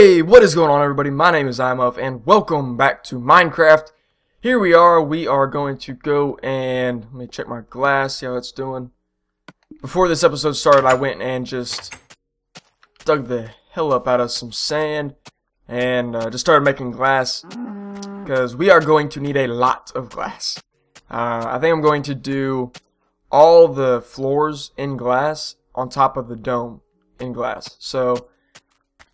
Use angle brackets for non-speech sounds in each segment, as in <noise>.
Hey, what is going on everybody? My name is iMuf and welcome back to Minecraft. Here we are, we are going to go and, let me check my glass, see how it's doing. Before this episode started, I went and just dug the hell up out of some sand and uh, just started making glass because we are going to need a lot of glass. Uh, I think I'm going to do all the floors in glass on top of the dome in glass. So,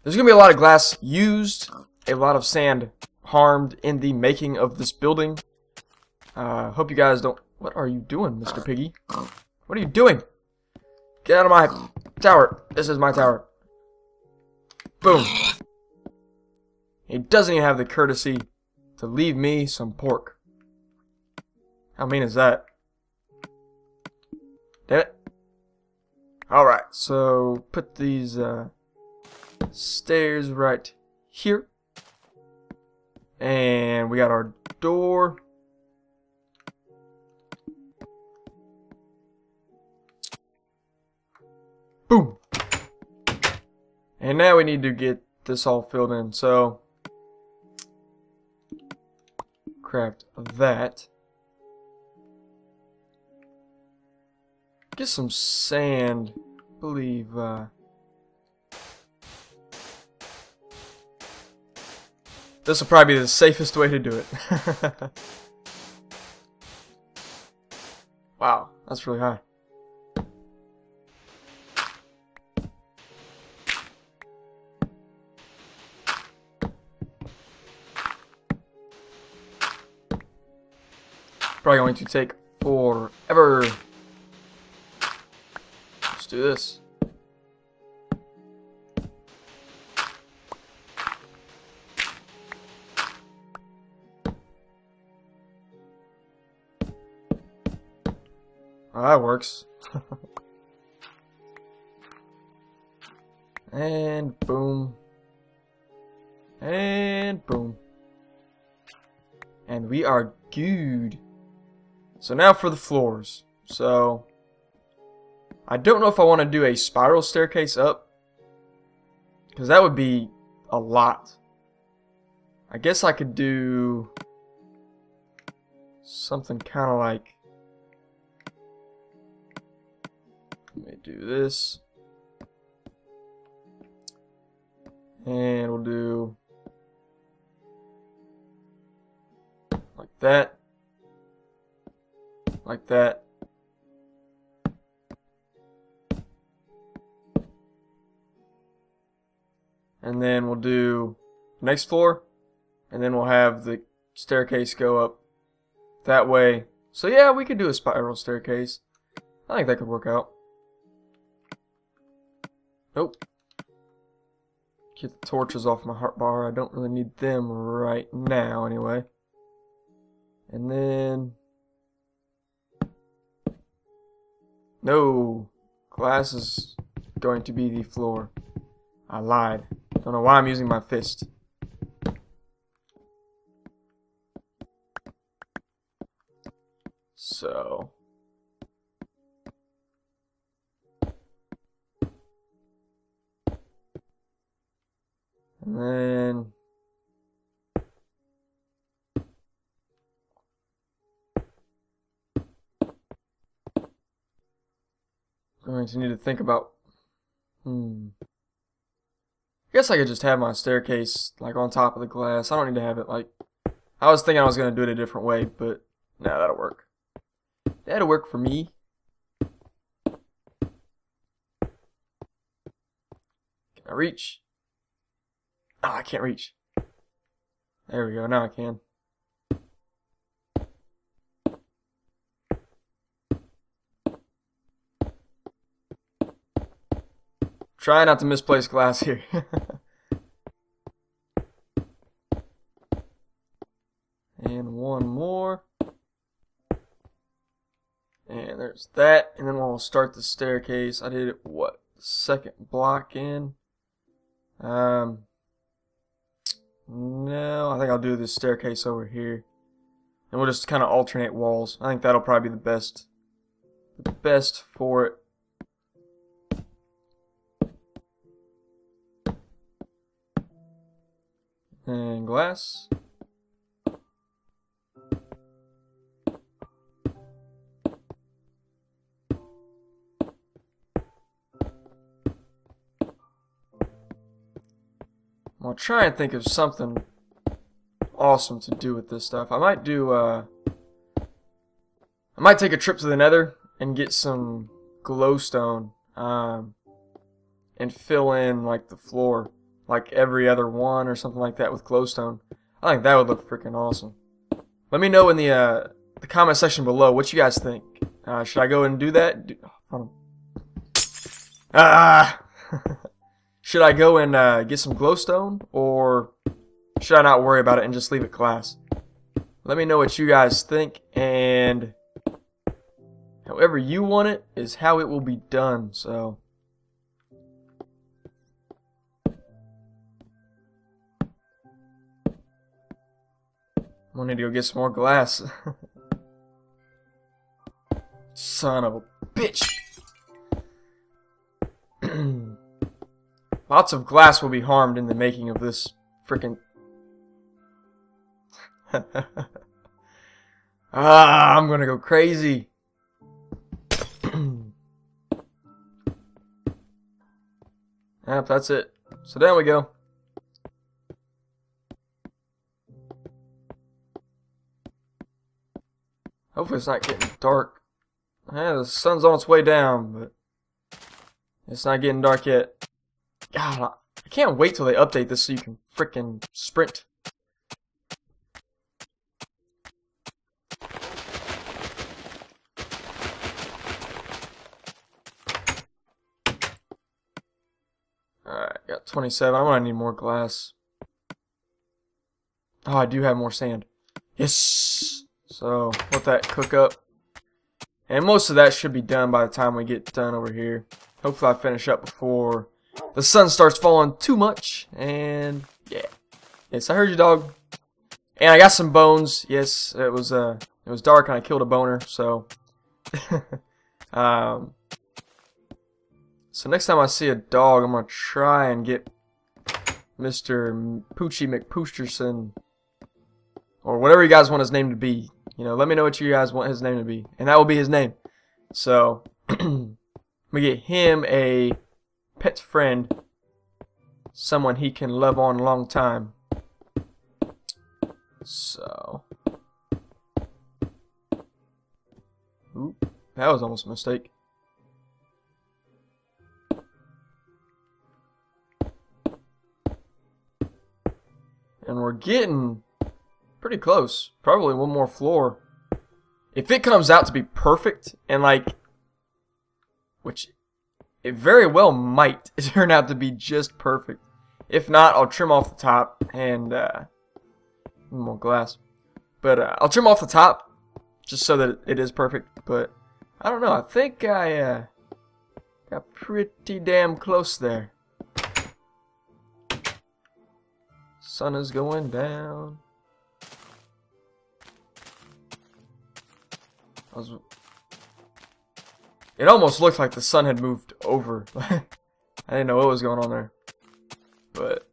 there's going to be a lot of glass used, a lot of sand harmed in the making of this building. Uh, hope you guys don't... What are you doing, Mr. Piggy? What are you doing? Get out of my tower. This is my tower. Boom. He doesn't even have the courtesy to leave me some pork. How mean is that? Damn it. Alright, so put these, uh stairs right here. And we got our door. Boom. And now we need to get this all filled in. So, craft that. Get some sand. I believe, uh, This will probably be the safest way to do it. <laughs> wow, that's really high. Probably going to take forever. Let's do this. That works. and boom. And boom. And we are good. So now for the floors. So, I don't know if I want to do a spiral staircase up. Because that would be a lot. I guess I could do something kind of like do this. And we'll do like that. Like that. And then we'll do next floor. And then we'll have the staircase go up that way. So yeah, we could do a spiral staircase. I think that could work out. Nope. Get the torches off my heart bar. I don't really need them right now, anyway. And then... No! Glass is going to be the floor. I lied. Don't know why I'm using my fist. So... need to think about hmm I guess I could just have my staircase like on top of the glass. I don't need to have it like I was thinking I was gonna do it a different way, but nah, that'll work. That'll work for me. Can I reach? Oh, I can't reach. There we go. Now I can. Try not to misplace glass here. <laughs> and one more. And there's that. And then we'll start the staircase. I did what, second block in. Um, no, I think I'll do this staircase over here. And we'll just kind of alternate walls. I think that'll probably be the best. The best for it. And glass. I'll try and think of something awesome to do with this stuff. I might do, uh... I might take a trip to the nether and get some glowstone, um, and fill in, like, the floor, like every other one or something like that with glowstone. I think that would look freaking awesome. Let me know in the, uh, the comment section below what you guys think. Uh, should I go and do that? Do oh, ah! <laughs> should I go and uh, get some glowstone, or should I not worry about it and just leave it class? Let me know what you guys think, and however you want it is how it will be done, so... I'm gonna go get some more glass. Son of a bitch! <clears throat> Lots of glass will be harmed in the making of this freaking. <laughs> ah, I'm gonna go crazy. <clears throat> yep, that's it. So there we go. Hopefully it's not getting dark. Yeah, the sun's on its way down, but it's not getting dark yet. God, I can't wait till they update this so you can fricking sprint. Alright, got 27. I'm gonna need more glass. Oh, I do have more sand. Yes! So, let that cook up. And most of that should be done by the time we get done over here. Hopefully I finish up before the sun starts falling too much, and yeah. Yes, I heard you, dog. And I got some bones. Yes, it was uh, it was dark, and I killed a boner. So, <laughs> um, so next time I see a dog, I'm gonna try and get Mr. Poochie McPoosterson, or whatever you guys want his name to be. You know, let me know what you guys want his name to be, and that will be his name. So, <clears throat> we get him a pet friend, someone he can love on a long time. So, oop, that was almost a mistake. And we're getting pretty close. Probably one more floor. If it comes out to be perfect and like, which it very well might <laughs> turn out to be just perfect. If not, I'll trim off the top and uh, more glass. But uh, I'll trim off the top just so that it is perfect. But I don't know. I think I uh, got pretty damn close there. Sun is going down. Was it almost looked like the sun had moved over. <laughs> I didn't know what was going on there. But,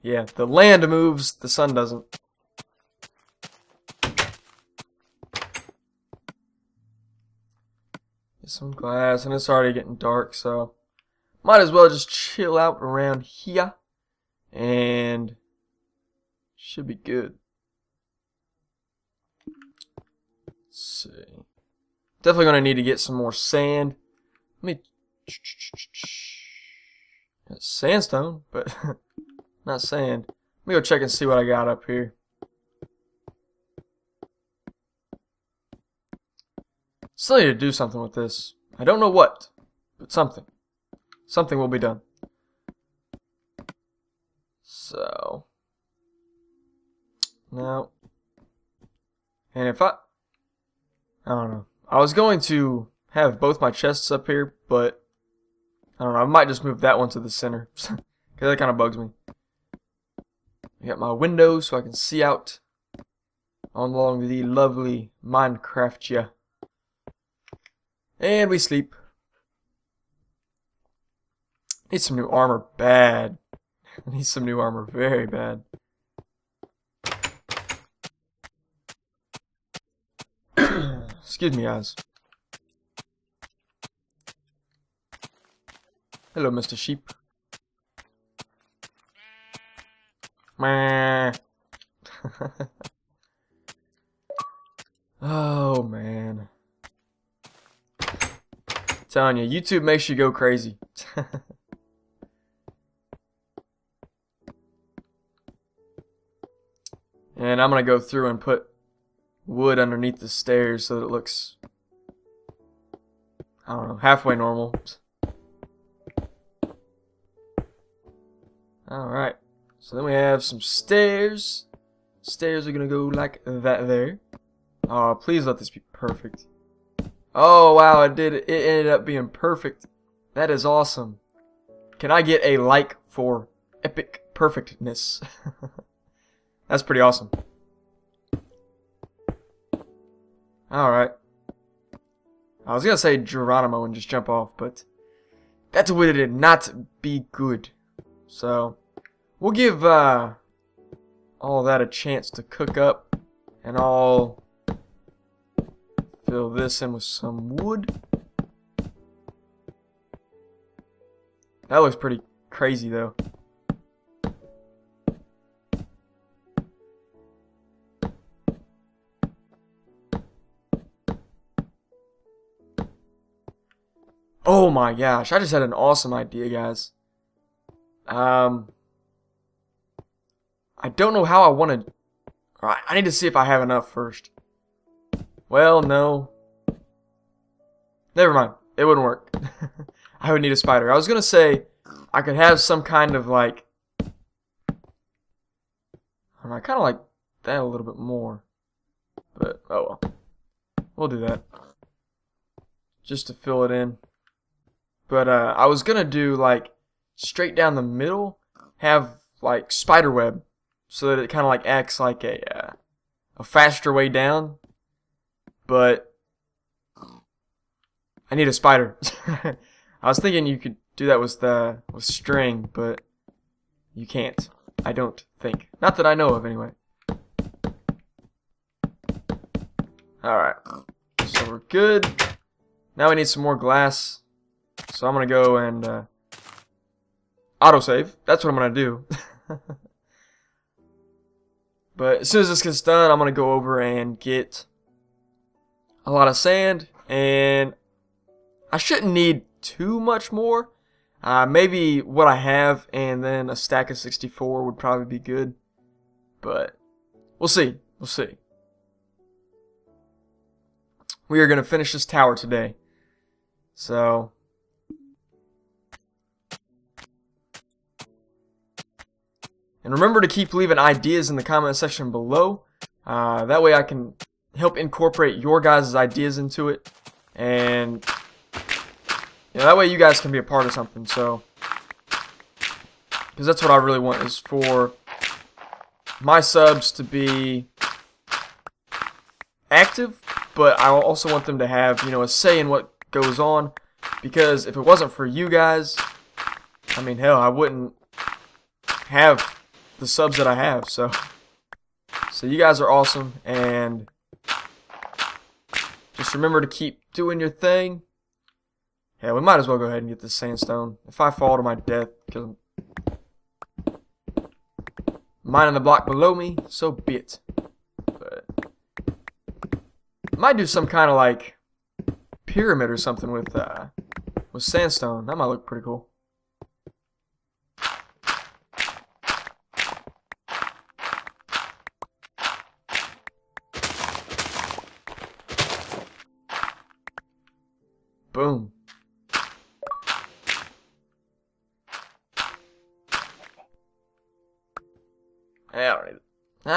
yeah, the land moves, the sun doesn't. Some glass, and it's already getting dark, so might as well just chill out around here. And should be good. Let's see. Definitely going to need to get some more sand. Let me... Sandstone, but <laughs> not sand. Let me go check and see what I got up here. Still need to do something with this. I don't know what, but something. Something will be done. So... Now... And if I... I don't know. I was going to have both my chests up here, but I don't know. I might just move that one to the center. <laughs> Because that kind of bugs me. I got my window so I can see out along the lovely Minecraft yeah. And we sleep. Need some new armor bad. I <laughs> Need some new armor very bad. Excuse me, guys. Hello, Mr. Sheep. <laughs> Oh, man. you, YouTube makes you go crazy. <laughs> and I'm going to go through and put wood underneath the stairs so that it looks, I don't know, halfway normal. Alright, so then we have some stairs. Stairs are gonna go like that there. Oh, please let this be perfect. Oh, wow, it did. It ended up being perfect. That is awesome. Can I get a like for epic perfectness? <laughs> That's pretty awesome. Alright. I was gonna say Geronimo and just jump off, but that would not be good. So, we'll give uh, all that a chance to cook up, and I'll fill this in with some wood. That looks pretty crazy though. Oh my gosh, I just had an awesome idea, guys. Um, I don't know how I want to... I need to see if I have enough first. Well, no. Never mind. It wouldn't work. <laughs> I would need a spider. I was going to say I could have some kind of like... I kind of like that a little bit more. But, oh well. We'll do that. Just to fill it in. But uh, I was gonna do like straight down the middle, have like spider web, so that it kind of like acts like a uh, a faster way down. But I need a spider. <laughs> I was thinking you could do that with the with string, but you can't. I don't think. Not that I know of, anyway. Alright. So we're good. Now we need some more glass. So I'm going to go and uh, autosave. That's what I'm going to do. <laughs> but as soon as this gets done, I'm going to go over and get a lot of sand. And I shouldn't need too much more. Uh, maybe what I have and then a stack of 64 would probably be good. But we'll see. We'll see. We are going to finish this tower today. So And remember to keep leaving ideas in the comment section below. Uh, that way I can help incorporate your guys' ideas into it. And that way you guys can be a part of something. So, because that's what I really want is for my subs to be active, but I also want them to have, you know, a say in what goes on. Because if it wasn't for you guys, I mean, hell, I wouldn't have the subs that I have. So, so you guys are awesome, and just remember to keep doing your thing. Yeah, we might as well go ahead and get this sandstone. If I fall to my death because I'm mining the block below me, so be it. But might do some kind of like pyramid or something with uh with sandstone. That might look pretty cool.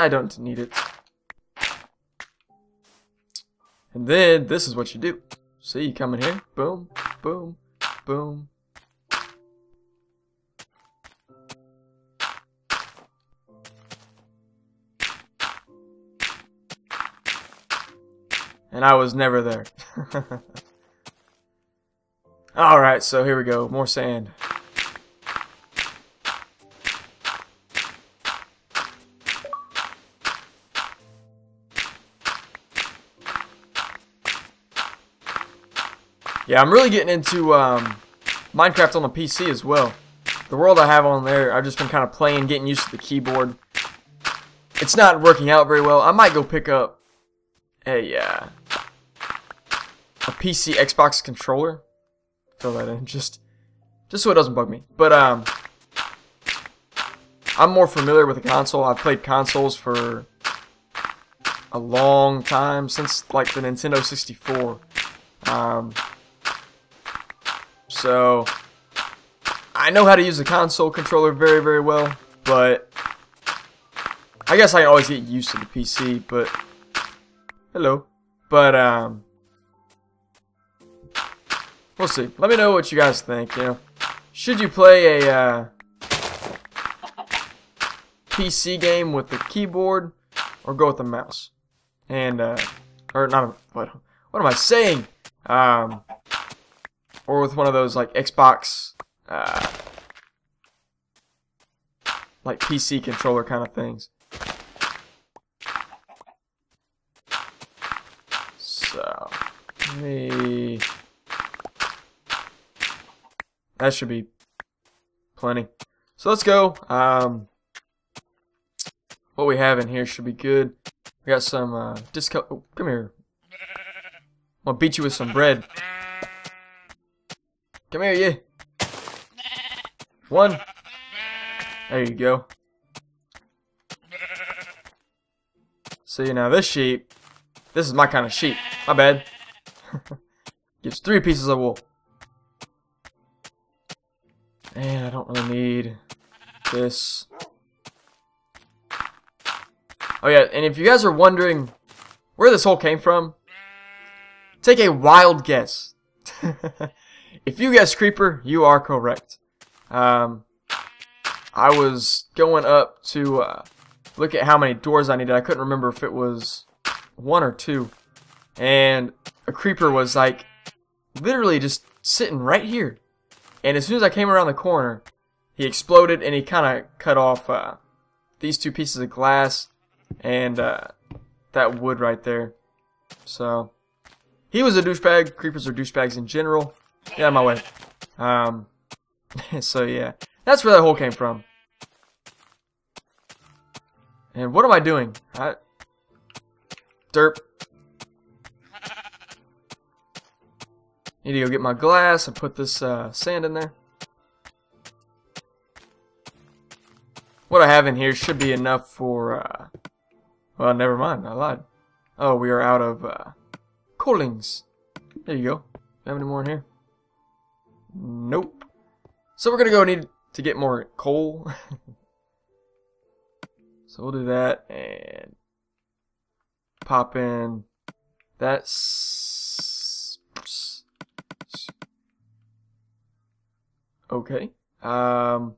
I don't need it. And then this is what you do. See, you come in here, boom, boom, boom. And I was never there. <laughs> Alright, so here we go. More sand. Yeah, I'm really getting into um, Minecraft on the PC as well. The world I have on there, I've just been kind of playing, getting used to the keyboard. It's not working out very well. I might go pick up a uh, a PC Xbox controller. Fill that in <laughs> just just so it doesn't bug me. But um, I'm more familiar with the console. I've played consoles for a long time since like the Nintendo 64. Um, so I know how to use the console controller very, very well, but I guess I always get used to the PC, but hello. But um we'll see. Let me know what you guys think, you know. Should you play a uh, PC game with the keyboard or go with the mouse? And uh or not what what am I saying? Um or with one of those like Xbox uh, like PC controller kind of things. So, me. That should be plenty. So let's go. Um, what we have in here should be good. We got some uh, discount. Oh, come here. I'm gonna beat you with some bread. Come here, you. One. There you go. See, you now this sheep, this is my kind of sheep. My bad. <laughs> Gives three pieces of wool. And I don't really need this. Oh yeah, and if you guys are wondering where this hole came from, take a wild guess. <laughs> if you guess creeper, you are correct. Um, I was going up to uh, look at how many doors I needed. I couldn't remember if it was one or two. And a creeper was like literally just sitting right here. And as soon as I came around the corner, he exploded and he kind of cut off uh, these two pieces of glass and uh, that wood right there. So, he was a douchebag. Creepers are douchebags in general. Get out of my way. Um, <laughs> so yeah, that's where that hole came from. And what am I doing? I... Derp. Need to go get my glass and put this uh, sand in there. What I have in here should be enough for, uh... Well, never mind, I lied. Oh, we are out of, uh... Coalings. There you go. Have any more in here? Nope. So we're gonna go need to get more coal. <laughs> so we'll do that and pop in that. Okay. Um.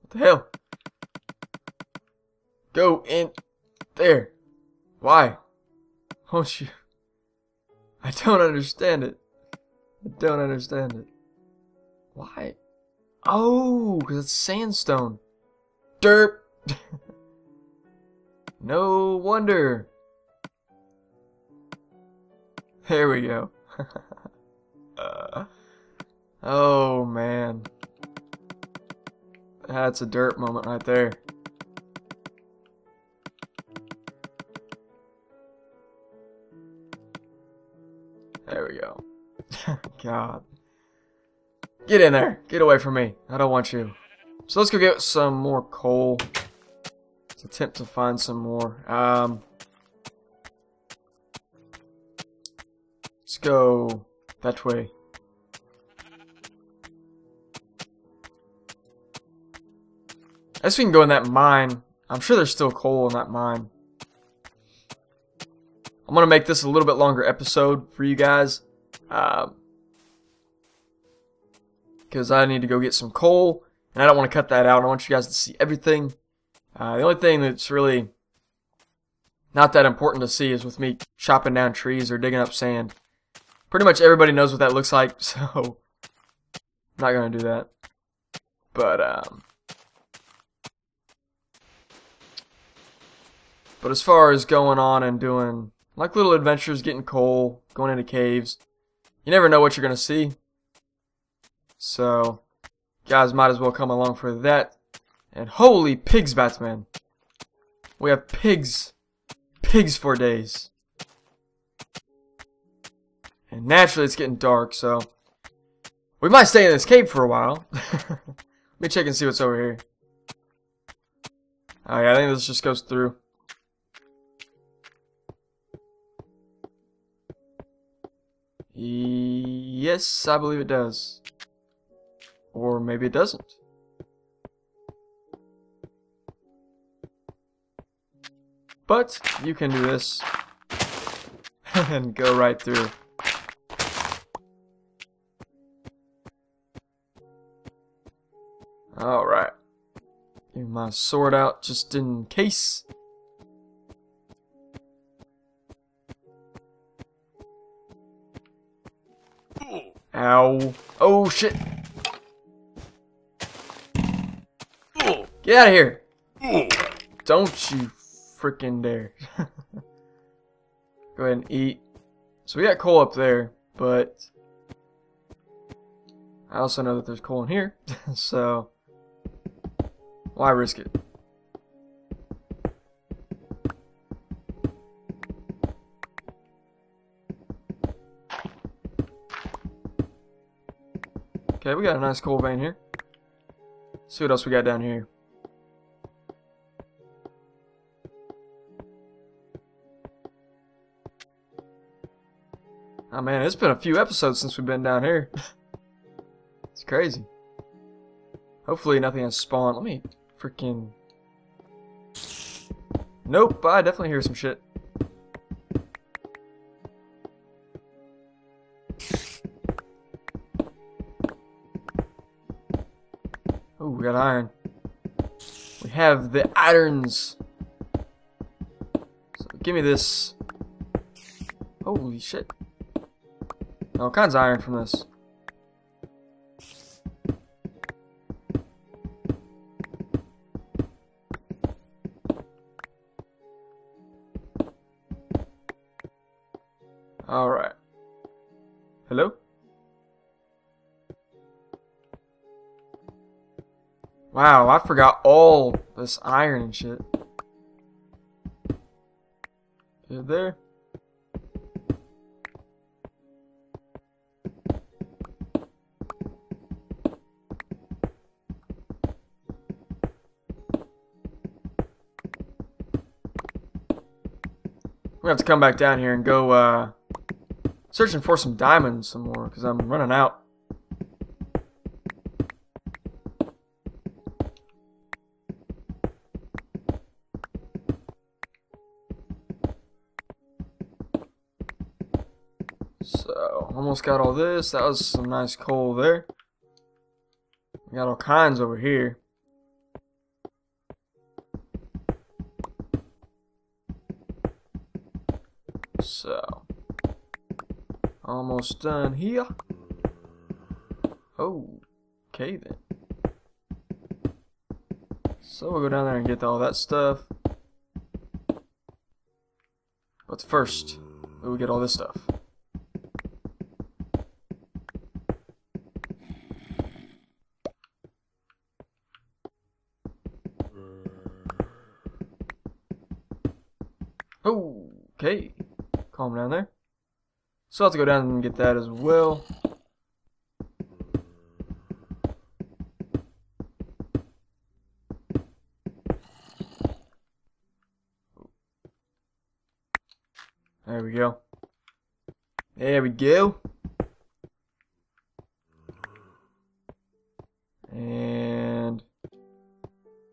What the hell? Go in there. Why? Won't you? I don't understand it. I don't understand it. Why? Oh, because it's sandstone. Derp. <laughs> no wonder. There we go. <laughs> uh, oh, man. That's a dirt moment right there. There <laughs> God. Get in there. Get away from me. I don't want you. So let's go get some more coal. Let's attempt to find some more. Um, let's go that way. I guess we can go in that mine. I'm sure there's still coal in that mine. I'm going to make this a little bit longer episode for you guys. Because um, I need to go get some coal. And I don't want to cut that out. I want you guys to see everything. Uh, the only thing that's really not that important to see is with me chopping down trees or digging up sand. Pretty much everybody knows what that looks like, <laughs> so I'm not going to do that. But, um, But as far as going on and doing like little adventures, getting coal, going into caves, you never know what you're going to see. So, guys might as well come along for that. And holy pigs, Batman. We have pigs. Pigs for days. And naturally it's getting dark, so... We might stay in this cave for a while. <laughs> Let me check and see what's over here. Oh yeah, I think this just goes through. Yes, I believe it does. Or maybe it doesn't. But you can do this <laughs> and go right through. Alright. Get my sword out just in case. Ow. Oh shit. Get out of here. Don't you freaking dare. <laughs> Go ahead and eat. So we got coal up there, but I also know that there's coal in here, <laughs> so why risk it? Okay, we got a nice coal vein here. Let's see what else we got down here. Oh man, it's been a few episodes since we've been down here. <laughs> it's crazy. Hopefully nothing has spawned. Let me freaking... Nope, I definitely hear some shit. Have the irons. So give me this. Holy shit. All kinds of iron from this. Wow, I forgot all this iron and shit. Is there? We have to come back down here and go uh, searching for some diamonds some more because I'm running out. Almost got all this. That was some nice coal there. We got all kinds over here. So, almost done here. Oh, okay then. So we'll go down there and get all that stuff. But first, we'll get all this stuff. Okay calm down there. So I'll have to go down and get that as well. There we go. There we go. And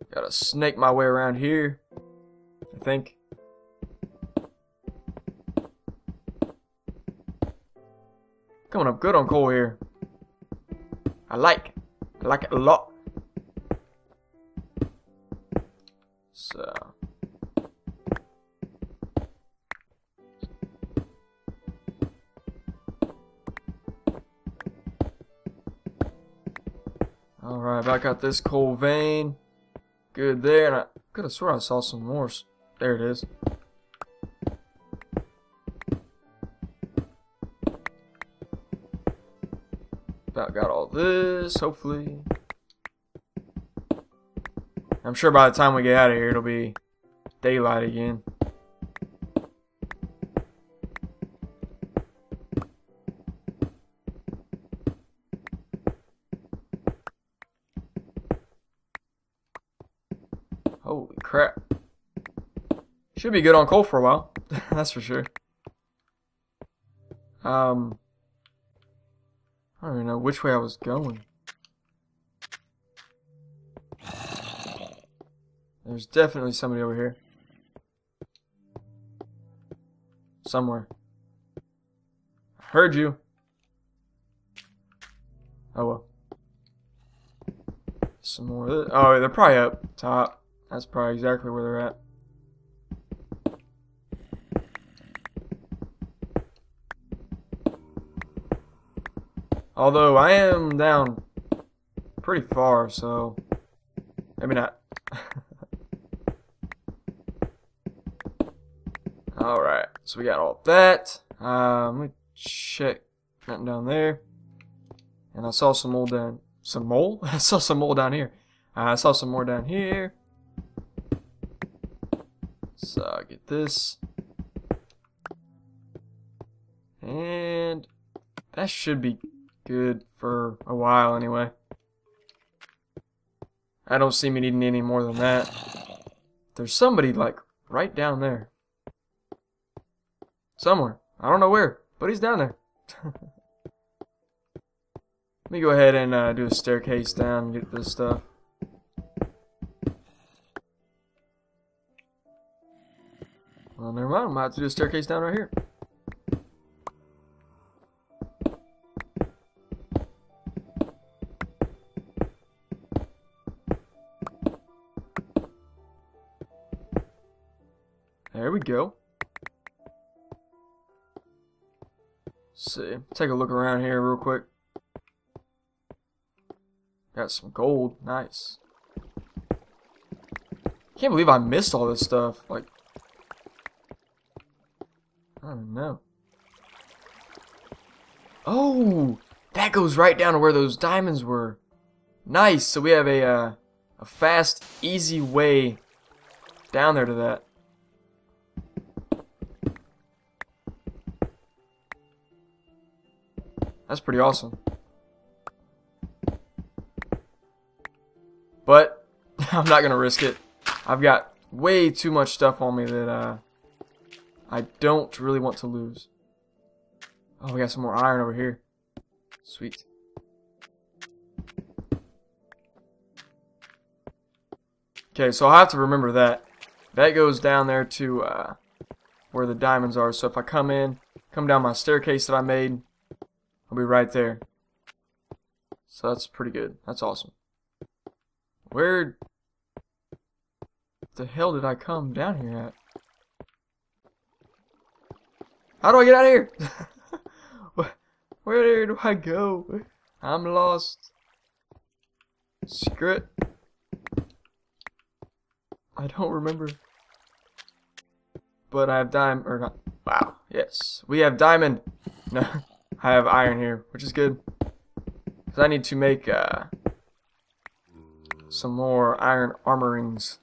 gotta snake my way around here. I think. Good on coal here. I like. I like it a lot. So. Alright, back got this coal vein. Good there. And I could have sworn I saw some more there it is. This, hopefully. I'm sure by the time we get out of here, it'll be daylight again. Holy crap. Should be good on coal for a while. <laughs> That's for sure. Um, know which way I was going. There's definitely somebody over here. Somewhere. I heard you. Oh well. Some more. Oh, they're probably up top. That's probably exactly where they're at. Although I am down pretty far, so maybe not. <laughs> Alright, so we got all that. Um, let me check. Nothing down there. And I saw some mole down. Some mole? <laughs> I saw some mole down here. Uh, I saw some more down here. So I get this. And that should be good for a while anyway. I don't see me needing any more than that. There's somebody like right down there. Somewhere. I don't know where, but he's down there. <laughs> Let me go ahead and uh, do a staircase down and get this stuff. Well, never mind. I'm about to do a staircase down right here. There we go. Let's see. Take a look around here real quick. Got some gold. Nice. Can't believe I missed all this stuff. Like, I don't know. Oh, that goes right down to where those diamonds were. Nice. So we have a uh, a fast, easy way down there to that. That's pretty awesome. But, <laughs> I'm not going to risk it. I've got way too much stuff on me that uh, I don't really want to lose. Oh, we got some more iron over here. Sweet. Okay, so i have to remember that. That goes down there to uh, where the diamonds are. So if I come in, come down my staircase that I made, I'll be right there. So that's pretty good. That's awesome. Where the hell did I come down here at? How do I get out of here? <laughs> Where do I go? I'm lost. Screw it. I don't remember. But I have diamond, or not. Wow, yes. We have diamond. <laughs> No. I have iron here, which is good. Because I need to make uh, some more iron armorings.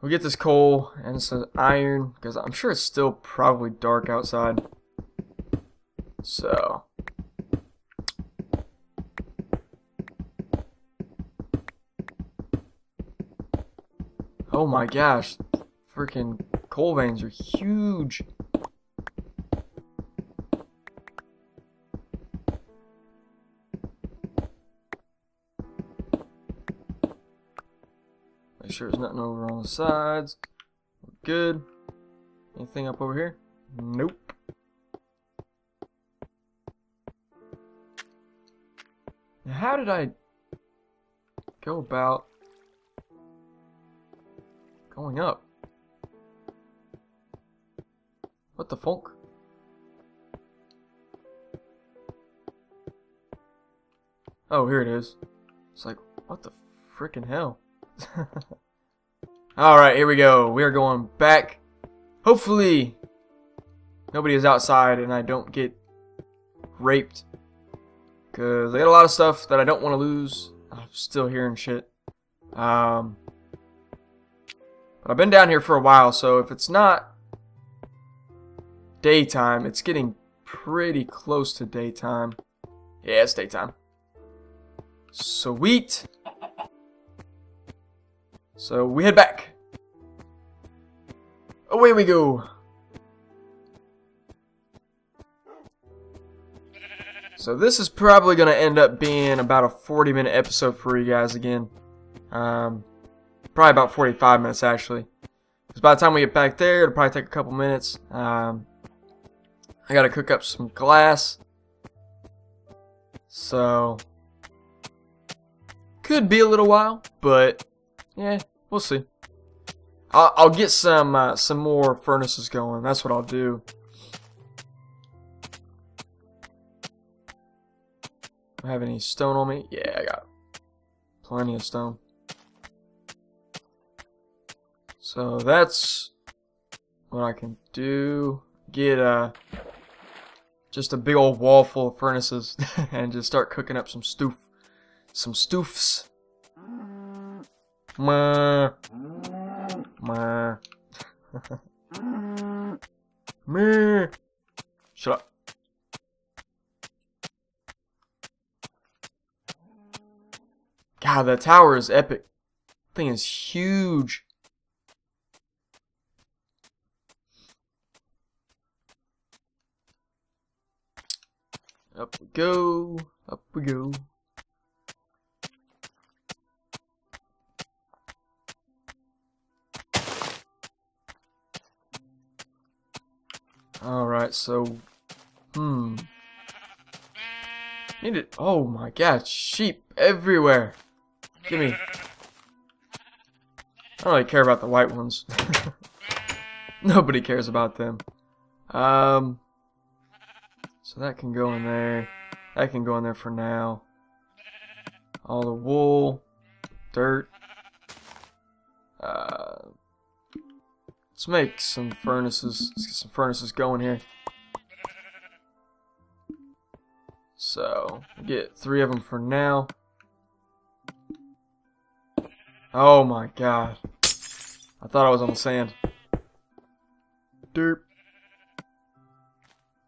We'll get this coal and some iron, because I'm sure it's still probably dark outside. So. Oh my gosh. Freaking coal veins are huge. Sure there's nothing over on the sides. Good. Anything up over here? Nope. Now, how did I go about going up? What the funk? Oh, here it is. It's like, what the freaking hell? <laughs> Alright, here we go. We are going back. Hopefully, nobody is outside and I don't get raped. Because I got a lot of stuff that I don't want to lose. I'm still hearing shit. Um, but I've been down here for a while, so if it's not daytime, it's getting pretty close to daytime. Yeah, it's daytime. Sweet. So we head back. Away we go. So this is probably going to end up being about a 40 minute episode for you guys again. Um, probably about 45 minutes actually. Because by the time we get back there, it'll probably take a couple minutes. Um, I got to cook up some glass. So, could be a little while, but yeah, we'll see. I'll, I'll get some uh, some more furnaces going. That's what I'll do. I have any stone on me? Yeah, I got plenty of stone. So that's what I can do. Get uh, just a big old wall full of furnaces <laughs> and just start cooking up some stoof. Some stoofs. Ma. Mm. Ma. Mm. Me. Shut up. God, that tower is epic. thing is huge. Up we go. Up we go. Alright, so... Hmm. Need it. Oh my god, sheep everywhere. Give me. I don't really care about the white ones. <laughs> Nobody cares about them. Um... So that can go in there. That can go in there for now. All the wool, dirt. Uh, let's make some furnaces. Let's get some furnaces going here. So, get three of them for now. Oh my god. I thought I was on the sand. Derp.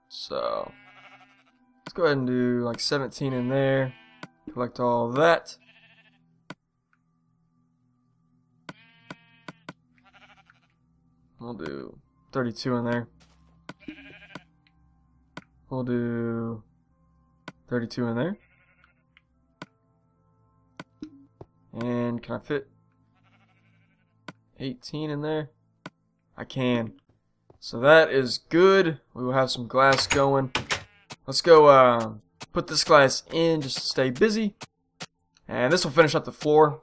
So, let's go ahead and do like 17 in there. Collect all that. We'll do 32 in there. We'll do 32 in there. And can I fit 18 in there? I can. So that is good. We will have some glass going. Let's go uh, put this glass in just to stay busy. And this will finish up the floor.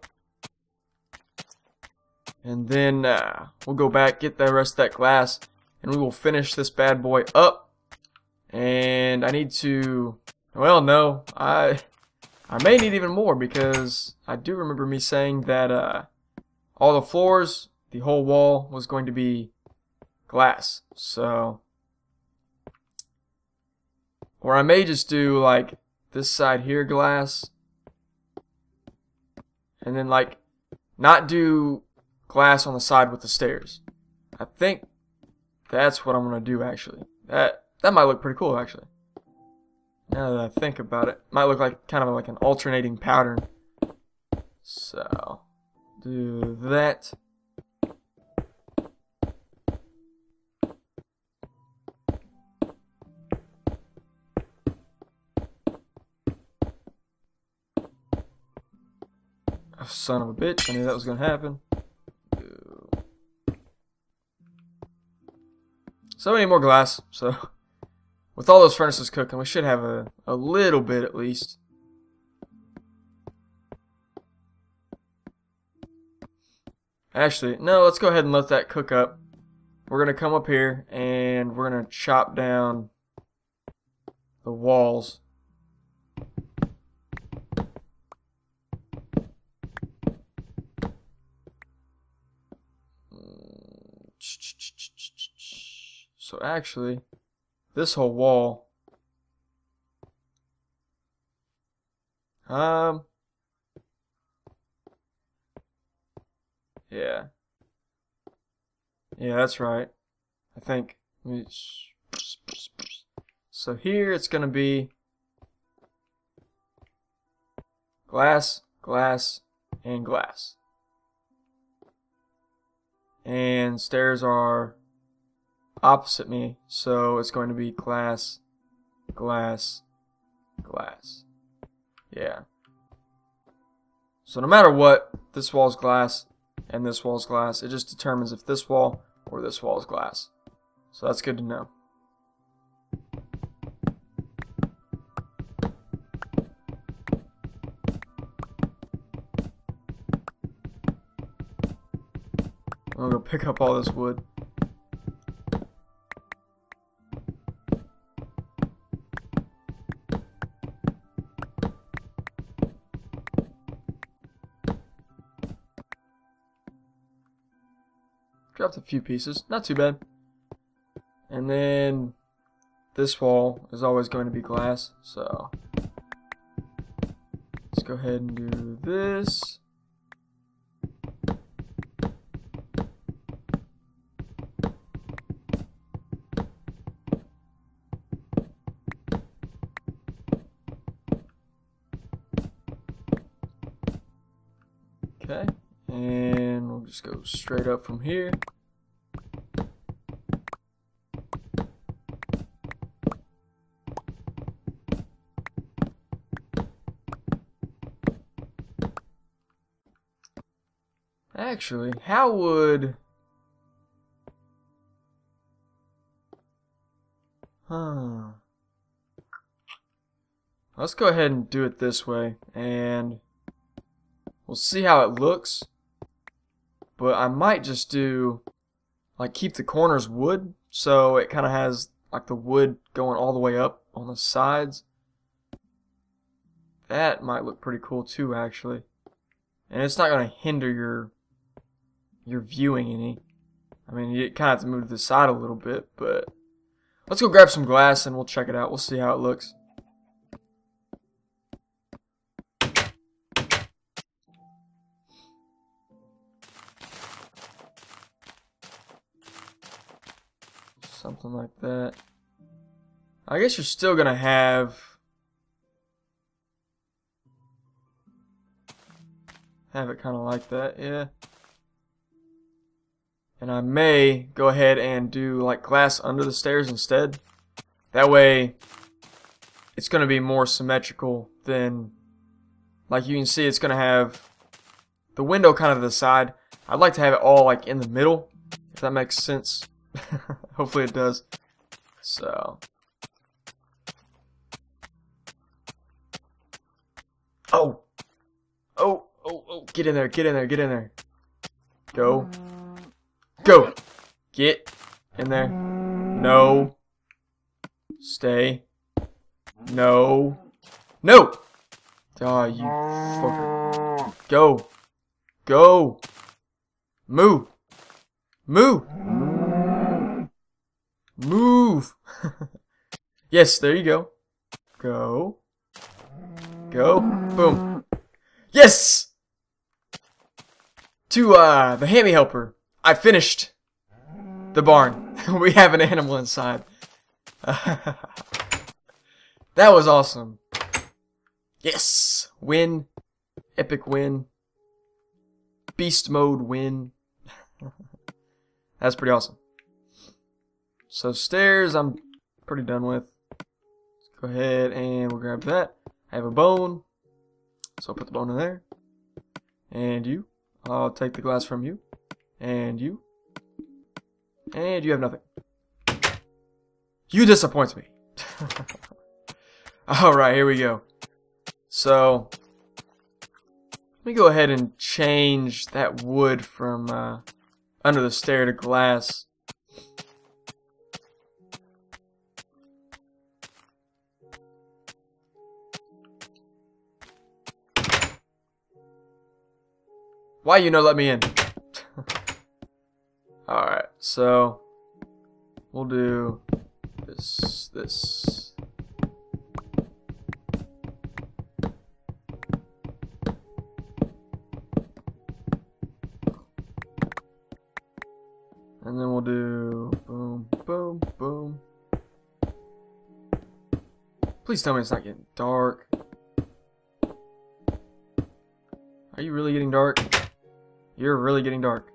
And then uh, we'll go back, get the rest of that glass, and we will finish this bad boy up. And I need to, well, no, I I may need even more because I do remember me saying that uh, all the floors, the whole wall was going to be glass. So, or I may just do like this side here glass, and then like not do glass on the side with the stairs. I think that's what I'm gonna do actually. That that might look pretty cool actually. Now that I think about it, might look like kind of like an alternating pattern. So, do that. Oh, son of a bitch, I knew that was to happen. So many more glass, so with all those furnaces cooking, we should have a, a little bit at least. Actually, no, let's go ahead and let that cook up. We're going to come up here and we're going to chop down the walls. So actually, this whole wall. Um. Yeah. Yeah, that's right. I think. So here it's going to be glass, glass, and glass. And stairs are opposite me, so it's going to be glass, glass, glass. Yeah. So no matter what, this wall's glass and this wall's glass. It just determines if this wall or this wall is glass. So that's good to know. I'll go pick up all this wood. Dropped a few pieces. Not too bad. And then this wall is always going to be glass. So let's go ahead and do this. Okay, and we'll just go straight up from here. Actually, how would... Huh. Let's go ahead and do it this way, and we'll see how it looks. But I might just do, like, keep the corners wood, so it kind of has, like, the wood going all the way up on the sides. That might look pretty cool, too, actually. And it's not going to hinder your you're viewing any. I mean, you kind of have to move to the side a little bit, but let's go grab some glass and we'll check it out. We'll see how it looks. Something like that. I guess you're still going to have... Have it kind of like that, yeah. And I may go ahead and do like glass under the stairs instead. That way it's going to be more symmetrical than like you can see it's going to have the window kind of the side. I'd like to have it all like in the middle if that makes sense. <laughs> Hopefully it does. So Oh. Oh, oh, oh, get in there, get in there, get in there. Go. Go. Get in there. No. Stay. No. No! Oh, you fucker. Go. Go. Move. Move. Move. <laughs> yes, there you go. Go. Go. Boom. Yes! To, uh, the hammy helper. I finished the barn. <laughs> we have an animal inside. <laughs> that was awesome. Yes! Win. Epic win. Beast mode win. <laughs> That's pretty awesome. So stairs I'm pretty done with. Let's go ahead and we'll grab that. I have a bone. So I'll put the bone in there. And you. I'll take the glass from you. And you. And you have nothing. You disappoint me. <laughs> Alright, here we go. So, let me go ahead and change that wood from uh, under the stair to glass. Why you no let me in? Alright, So we'll do this, this. And then we'll do boom, boom, boom. Please tell me it's not getting dark. Are you really getting dark? You're really getting dark.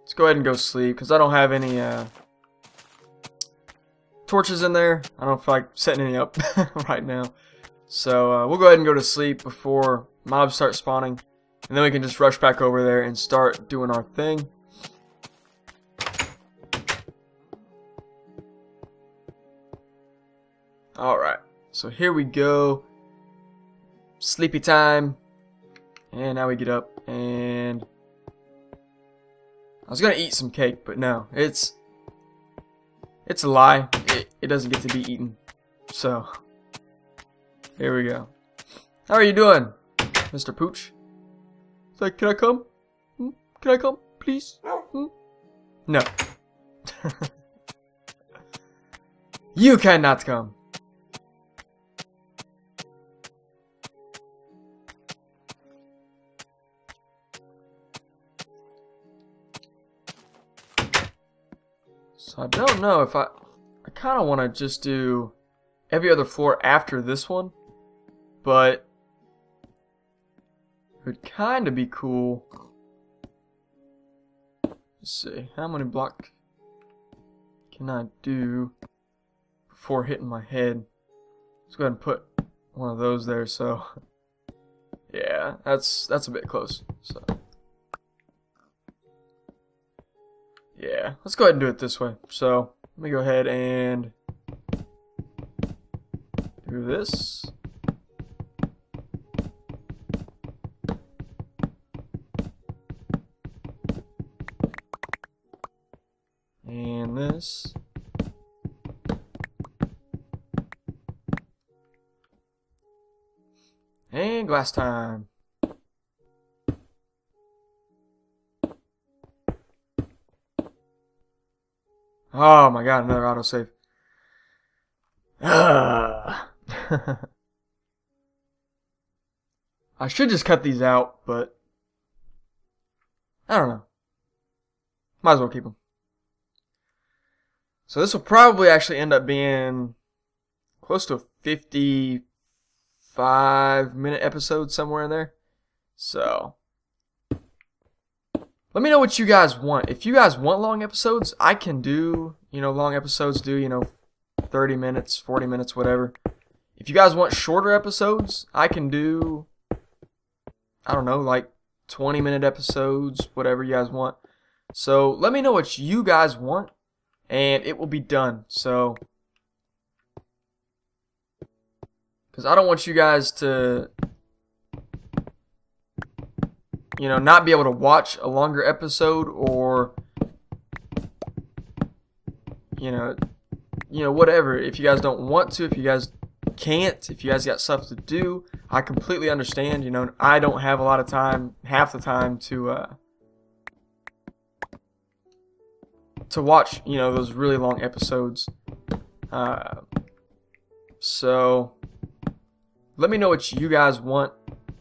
Let's go ahead and go sleep, because I don't have any uh, torches in there. I don't feel like setting any up <laughs> right now. So uh, we'll go ahead and go to sleep before mobs start spawning. And then we can just rush back over there and start doing our thing. Alright, so here we go. Sleepy time. And now we get up and... I was gonna eat some cake, but no. It's... It's a lie. It, it doesn't get to be eaten. So... Here we go. How are you doing, Mr. Pooch? It's like, can I come? Hmm? Can I come, please? Hmm? No. <laughs> you cannot come. So I don't know if I... I kind of want to just do every other floor after this one. But... It would kind of be cool. Let's see. How many block can I do before hitting my head? Let's go ahead and put one of those there. So... Yeah, that's that's a bit close. So... Yeah, let's go ahead and do it this way. So, let me go ahead and do this. And this. And glass time. Oh my god, another autosave. <sighs> I should just cut these out, but I don't know. Might as well keep them. So this will probably actually end up being close to a 55 minute episode somewhere in there. So let me know what you guys want. If you guys want long episodes, I can do, you know, long episodes, do, you know, 30 minutes, 40 minutes, whatever. If you guys want shorter episodes, I can do, I don't know, like 20 minute episodes, whatever you guys want. So let me know what you guys want, and it will be done. So, because I don't want you guys to you know, not be able to watch a longer episode or you know, you know, whatever. If you guys don't want to, if you guys can't, if you guys got stuff to do, I completely understand. You know, I don't have a lot of time, half the time to uh, to watch. You know, those really long episodes. Uh, so let me know what you guys want,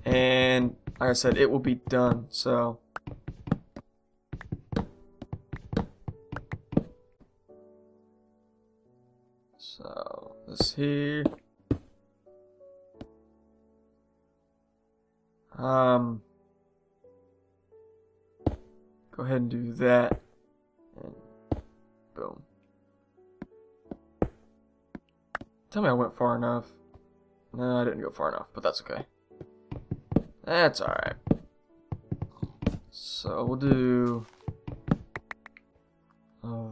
and like I said, it will be done. So. So, this here. Um, go ahead and do that. And boom. Tell me I went far enough. No, I didn't go far enough, but that's okay. That's alright. So we'll do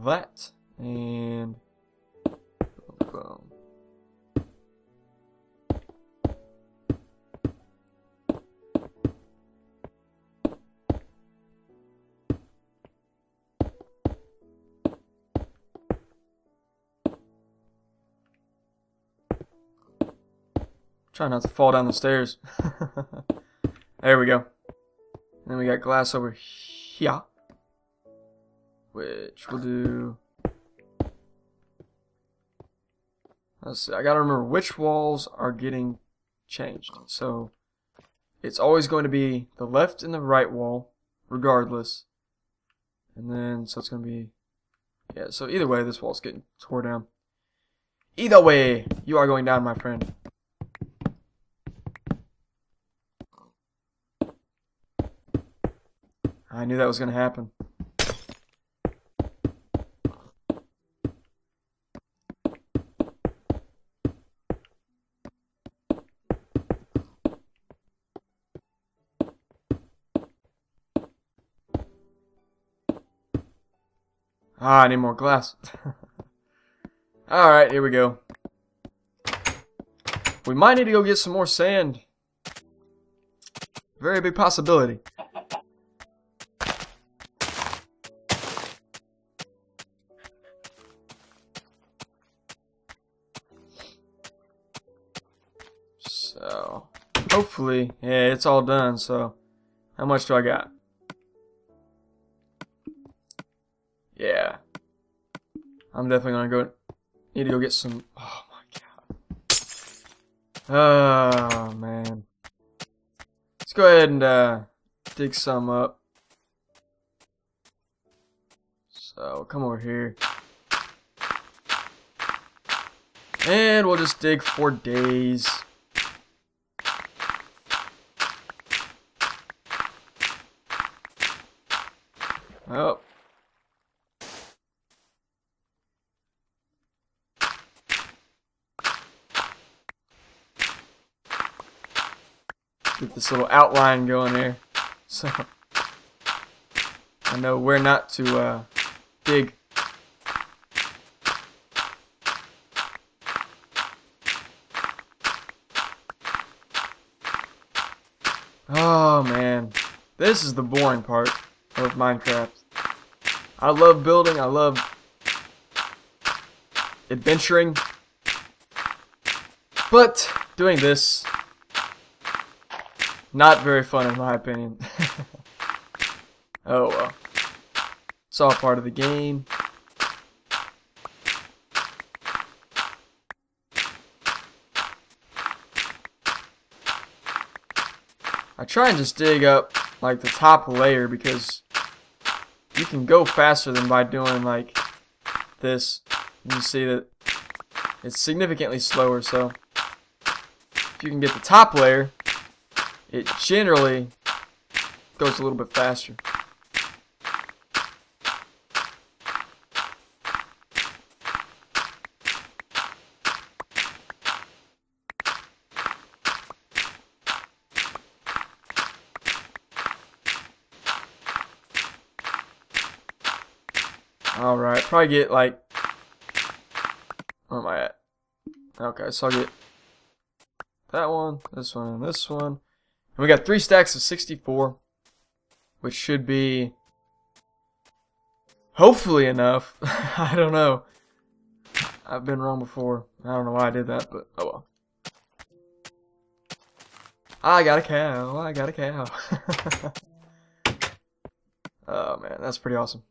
that and boom. Try not to fall down the stairs. <laughs> There we go. And then we got glass over here. Which we'll do... Let's see, I gotta remember which walls are getting changed. So, it's always going to be the left and the right wall, regardless. And then, so it's to be, yeah, so either way, this wall's getting tore down. Either way, you are going down, my friend. I knew that was going to happen. Ah, I need more glass. <laughs> Alright, here we go. We might need to go get some more sand. Very big possibility. Hopefully, yeah, it's all done, so how much do I got? Yeah. I'm definitely gonna go need to go get some oh my god. Oh man. Let's go ahead and uh dig some up. So come over here. And we'll just dig for days. Oh, get this little outline going there. So I know where not to uh, dig. Oh man, this is the boring part of Minecraft. I love building, I love adventuring, but doing this not very fun in my opinion. <laughs> oh well. It's all part of the game. I try and just dig up like the top layer because you can go faster than by doing like this. You see that it's significantly slower so if you can get the top layer it generally goes a little bit faster. Alright, probably get like, where am I at? Okay, so I'll get that one, this one, and this one. And we got three stacks of 64, which should be hopefully enough. <laughs> I don't know. I've been wrong before. I don't know why I did that, but oh well. I got a cow. I got a cow. <laughs> oh man, that's pretty awesome.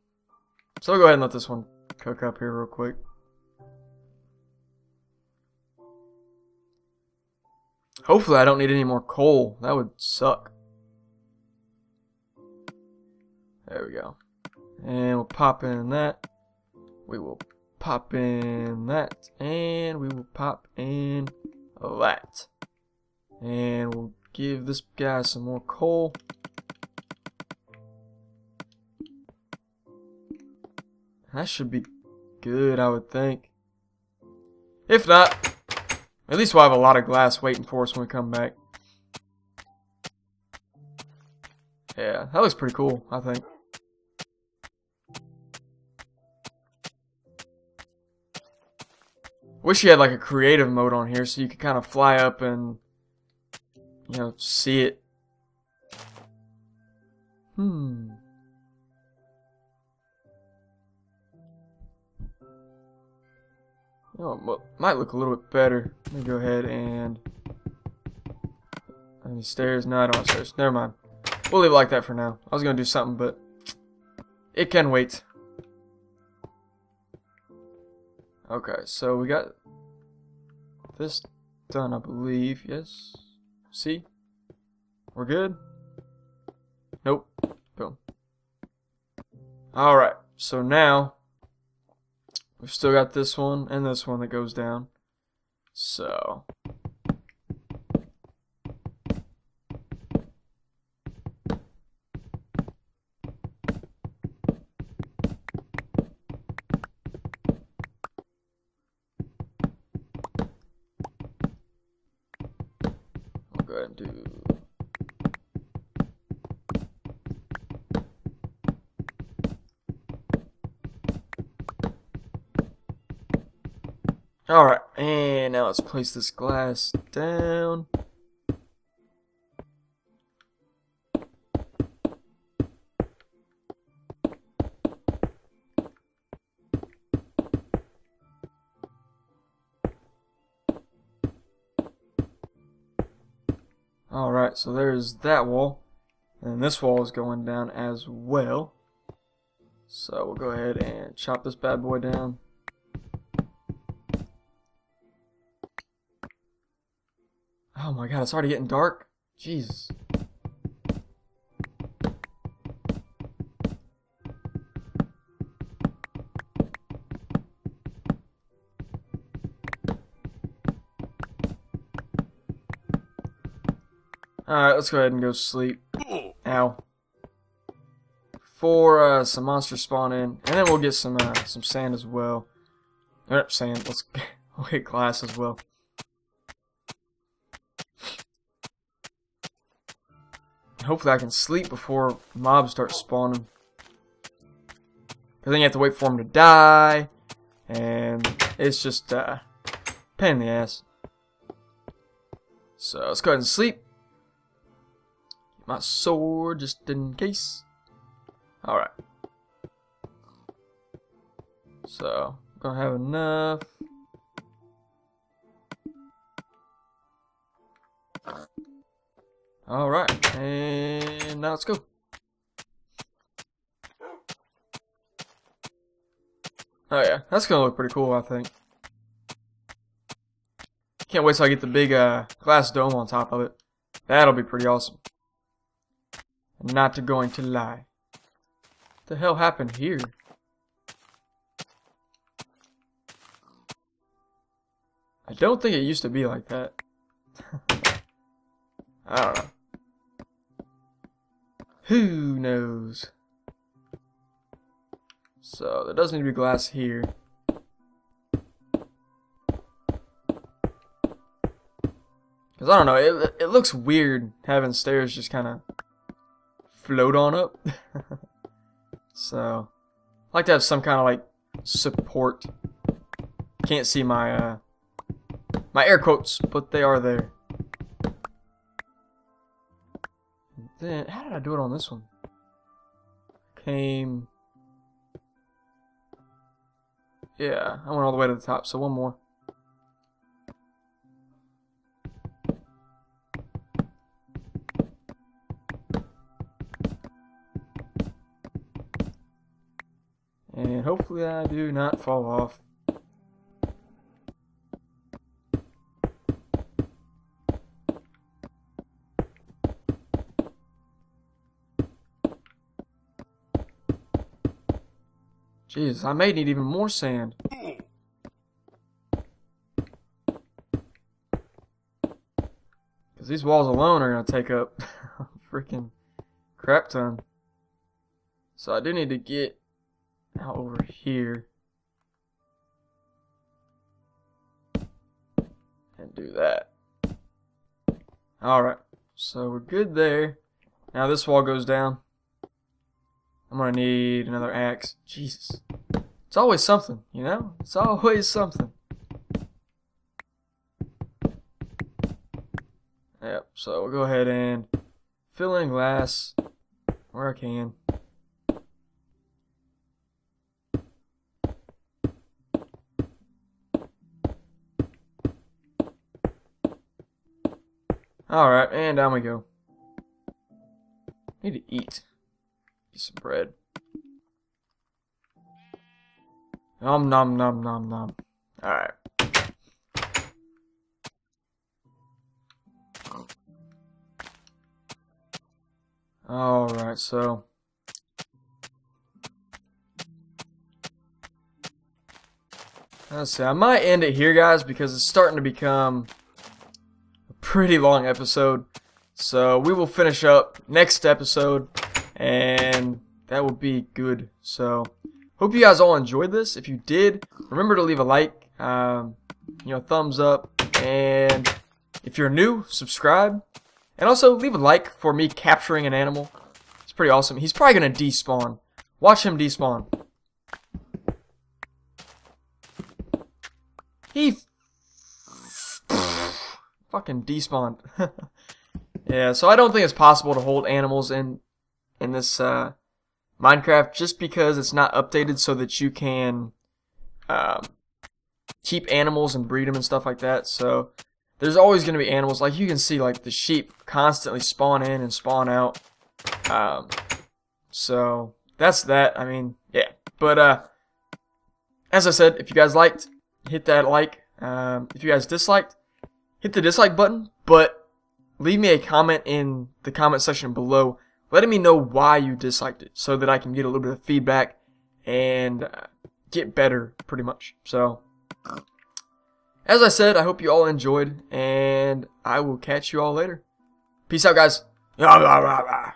So we'll go ahead and let this one cook up here real quick. Hopefully I don't need any more coal. That would suck. There we go. And we'll pop in that. We will pop in that. And we will pop in that. And we'll give this guy some more coal. That should be good, I would think. If not, at least we'll have a lot of glass waiting for us when we come back. Yeah, that looks pretty cool, I think. Wish you had like a creative mode on here so you could kind of fly up and, you know, see it. Hmm. Oh, might look a little bit better. Let me go ahead and... Any stairs? No, I don't have stairs. Never mind. we'll leave it like that for now. I was going to do something, but it can wait. Okay, so we got this done, I believe. Yes. See? We're good? Nope. Boom. Alright, so now we've still got this one and this one that goes down. So I'll go ahead and do Alright, and now let's place this glass down. Alright, so there's that wall. And this wall is going down as well. So we'll go ahead and chop this bad boy down. Oh my god, it's already getting dark? Jesus. Alright, let's go ahead and go sleep. Ow. For uh, some monsters spawn in, and then we'll get some uh, some sand as well. Or sand, let's <laughs> we'll get glass as well. Hopefully I can sleep before mobs start spawning. Because then you have to wait for them to die. And it's just uh, pain in the ass. So let's go ahead and sleep. Get my sword just in case. Alright. So, gonna have enough. Alright, and now let's go. Oh yeah, that's gonna look pretty cool, I think. Can't wait till I get the big uh, glass dome on top of it. That'll be pretty awesome. not going to lie. What the hell happened here? I don't think it used to be like that. <laughs> I don't know. Who knows? So, there does need to be glass here. Because, I don't know, it, it looks weird having stairs just kind of float on up. <laughs> so, I like to have some kind of, like, support. Can't see my, uh, my air quotes, but they are there. Then, how did I do it on this one? Came... Yeah, I went all the way to the top, so one more. And hopefully I do not fall off. Jeez, I may need even more sand. Because these walls alone are going to take up <laughs> freaking crap ton. So I do need to get out over here. And do that. Alright, so we're good there. Now this wall goes down. I'm gonna need another axe. Jesus. It's always something, you know? It's always something. Yep, so we'll go ahead and fill in glass where I can. Alright, and down we go. need to eat. Get some bread. Nom nom nom nom nom. Alright. Alright, so Let's see, I might end it here, guys, because it's starting to become a pretty long episode. So we will finish up next episode, and that would be good. So hope you guys all enjoyed this. If you did, remember to leave a like, um, you know, thumbs up, and if you're new, subscribe. And also leave a like for me capturing an animal. It's pretty awesome. He's probably going to despawn. Watch him despawn. He <laughs> fucking despawned. <laughs> yeah, so I don't think it's possible to hold animals in in this uh, Minecraft just because it's not updated so that you can um, keep animals and breed them and stuff like that. So there's always going to be animals. Like you can see, like the sheep constantly spawn in and spawn out. Um, so that's that. I mean, yeah. But uh, as I said, if you guys liked, hit that like. Um, if you guys disliked, hit the dislike button, but leave me a comment in the comment section below letting me know why you disliked it so that I can get a little bit of feedback and uh, get better pretty much. So, as I said, I hope you all enjoyed and I will catch you all later. Peace out, guys. <laughs>